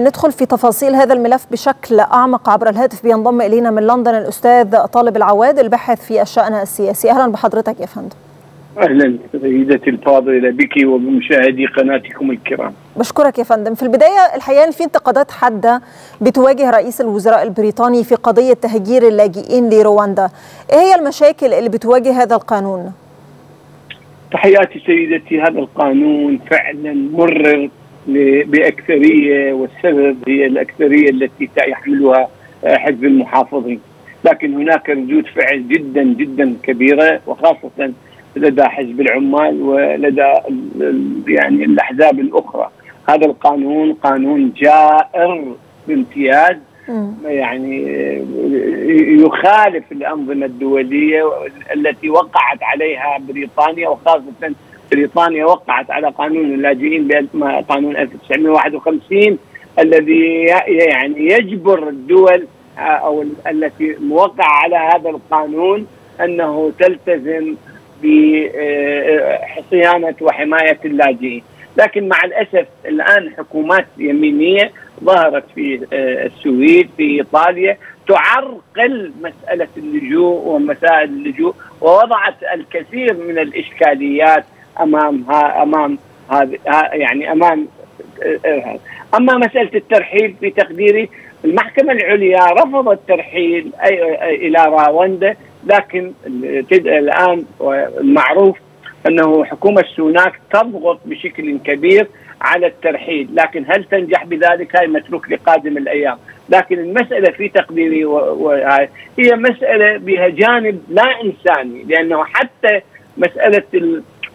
ندخل في تفاصيل هذا الملف بشكل أعمق عبر الهاتف بينضم إلينا من لندن الأستاذ طالب العواد الباحث في الشأن السياسي أهلا بحضرتك يا فندم أهلا سيدتي الفاضله بك وبمشاهدي قناتكم الكرام. بشكرك يا فندم، في البداية الحقيقة في انتقادات حادة بتواجه رئيس الوزراء البريطاني في قضية تهجير اللاجئين لرواندا. إيه هي المشاكل اللي بتواجه هذا القانون؟ تحياتي سيدتي هذا القانون فعلا مرر بأكثرية والسبب هي الأكثرية التي يحملها حزب المحافظين. لكن هناك ردود فعل جدا جدا كبيرة وخاصة لدى حزب العمال ولدى يعني الأحزاب الأخرى هذا القانون قانون جائر بامتياز يعني يخالف الأنظمة الدولية التي وقعت عليها بريطانيا وخاصة بريطانيا وقعت على قانون اللاجئين قانون 1951 الذي يعني يجبر الدول أو التي موقعه على هذا القانون أنه تلتزم بصيانه وحماية اللاجئين، لكن مع الأسف الآن حكومات يمينية ظهرت في السويد في إيطاليا تعرقل مسألة اللجوء ومسائل اللجوء ووضعت الكثير من الإشكاليات امامها أمام هذه يعني أمام أما مسألة الترحيل في تقديري المحكمة العليا رفضت الترحيل إلى راوندا لكن الآن المعروف أنه حكومة سوناك تضغط بشكل كبير على الترحيل، لكن هل تنجح بذلك؟ هاي متروك لقادم الأيام، لكن المسألة في تقديري وهي هي مسألة بها جانب لا إنساني لأنه حتى مسألة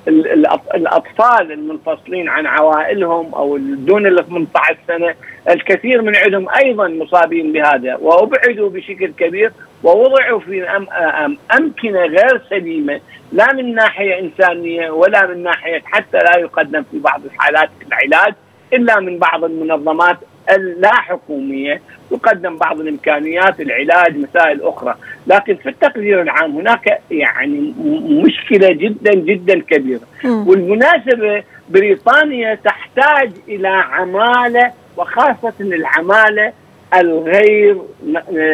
الأطفال المنفصلين عن عوائلهم أو دون ال 18 سنة الكثير من عندهم أيضا مصابين بهذا وأبعدوا بشكل كبير ووضعوا في أمكنة غير سليمة لا من ناحية إنسانية ولا من ناحية حتى لا يقدم في بعض الحالات العلاج إلا من بعض المنظمات اللا حكوميه يقدم بعض الإمكانيات العلاج مسائل أخرى، لكن في التقدير العام هناك يعني مشكلة جدا جدا كبيرة، والمناسبة بريطانيا تحتاج إلى عمالة وخاصة العمالة الغير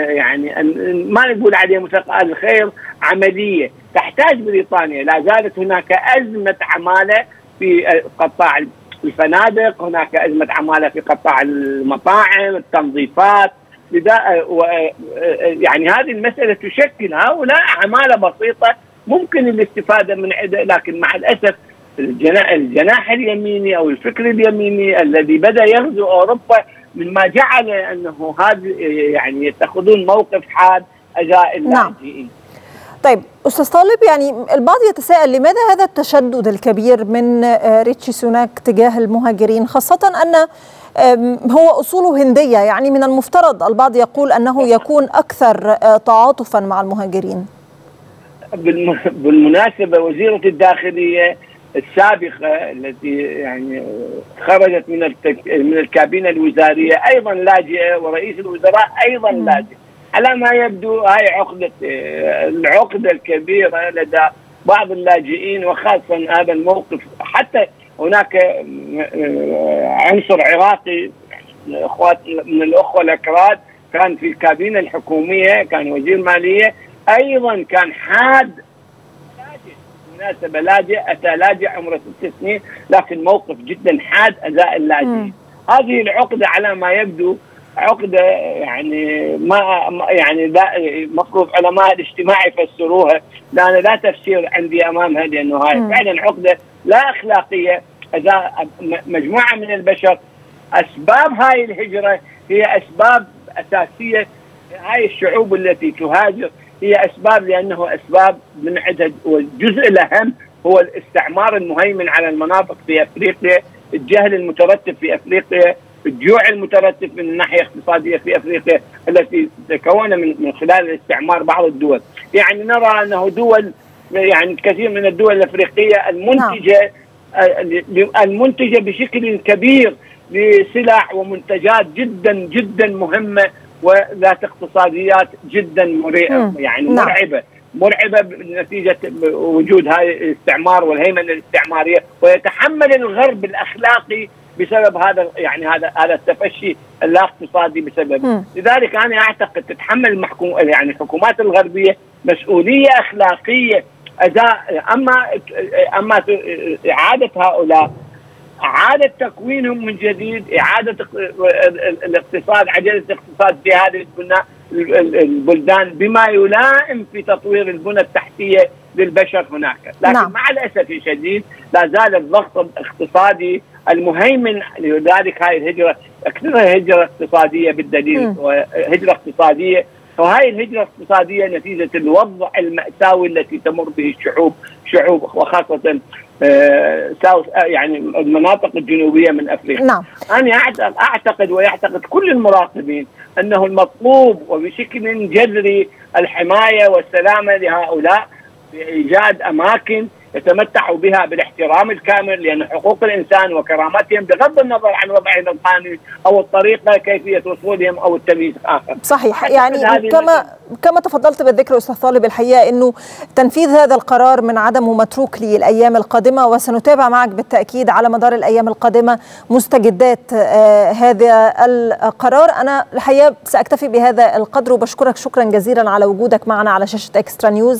يعني ما نقول عليها مثقفه الغير عملية، تحتاج بريطانيا. لا زالت هناك أزمة عمالة في قطاع الفنادق هناك أزمة عمالة في قطاع المطاعم التنظيفات. يعني هذه المسألة تشكل هؤلاء عمالة بسيطة ممكن الاستفادة من عدة لكن مع الأسف الجناح, اليميني أو الفكر اليميني الذي بدأ يغزو أوروبا مما جعل أنه هذا يعني يتخذون موقف حاد أزاء اللاجئين نعم. طيب أستاذ طالب يعني البعض يتساءل لماذا هذا التشدد الكبير من ريتشي سوناك تجاه المهاجرين خاصة أن هو أصوله هندية يعني من المفترض البعض يقول أنه يكون أكثر تعاطفا مع المهاجرين. بالمناسبة وزيرة الداخلية السابقة التي يعني خرجت من من الكابينة الوزارية أيضا لاجئة ورئيس الوزراء أيضا لاجئ. على ما يبدو هاي عقدة العقدة الكبيرة لدى بعض اللاجئين وخاصة هذا الموقف. حتى هناك عنصر عراقي من الإخوات من الأخوة الأكراد كان في الكابينة الحكومية كان وزير مالية أيضا كان حاد لاجئ. بالمناسبة لاجئ أتى لاجئ عمره ست سنين لكن موقف جدا حاد أزاء اللاجئين. هذه العقدة على ما يبدو عقدة يعني ما يعني لا مفروض علماء الاجتماع يفسروها لأن لا تفسير عندي امامها لأنه هاي فعلا عقدة لا أخلاقية إذا مجموعة من البشر أسباب هاي الهجرة هي أسباب أساسية. هاي الشعوب التي تهاجر هي أسباب لأنه أسباب من عده والجزء الأهم هو الاستعمار المهيمن على المناطق في أفريقيا، الجهل المترتب في أفريقيا، الجوع المترتب من الناحية الاقتصادية في أفريقيا التي تكون من من خلال الاستعمار بعض الدول، يعني نرى أنه دول يعني كثير من الدول الأفريقية المنتجة المنتجة بشكل كبير لسلع ومنتجات جدا جدا مهمة وذات اقتصاديات جدا مرعبه يعني مرعبة. مرعبة نتيجه وجود هاي الاستعمار والهيمنة الاستعمارية ويتحمل الغرب الأخلاقي بسبب هذا يعني هذا هذا التفشي اللا اقتصادي بسبب لذلك أنا أعتقد تتحمل المحكوم يعني الحكومات الغربية مسؤولية أخلاقية. اداء أما أما إعادة هؤلاء إعادة تكوينهم من جديد إعادة الاقتصاد عجلة الاقتصاد في هذه البلدان بما يلائم في تطوير البنى التحتية للبشر هناك. لكن نعم. مع الأسف الشديد لا زال الضغط الاقتصادي المهيمن لذلك هاي الهجرة اكثرها هجره اقتصاديه بالدليل هجرة اقتصادية وهي الهجرة الاقتصادية نتيجة الوضع المأساوي التي تمر به الشعوب شعوب وخاصة آه ساوث آه يعني المناطق الجنوبية من أفريقيا. نعم. أنا أعتقد ويعتقد كل المراقبين أنه المطلوب وبشكل جذري الحماية والسلامة لهؤلاء بإيجاد أماكن يتمتعوا بها بالاحترام الكامل لأن حقوق الإنسان وكرامتهم بغض النظر عن وضعهم القانوني أو الطريقة كيفية وصولهم أو التمييز اخر. صحيح. يعني كما كما تفضلت بالذكر أستاذ طالب الحقيقة إنه تنفيذ هذا القرار من عدمه متروك للأيام القادمة وسنتابع معك بالتأكيد على مدار الأيام القادمة مستجدات آه هذا القرار. أنا الحقيقة سأكتفي بهذا القدر وبشكرك شكرا جزيلا على وجودك معنا على شاشة إكسترا نيوز.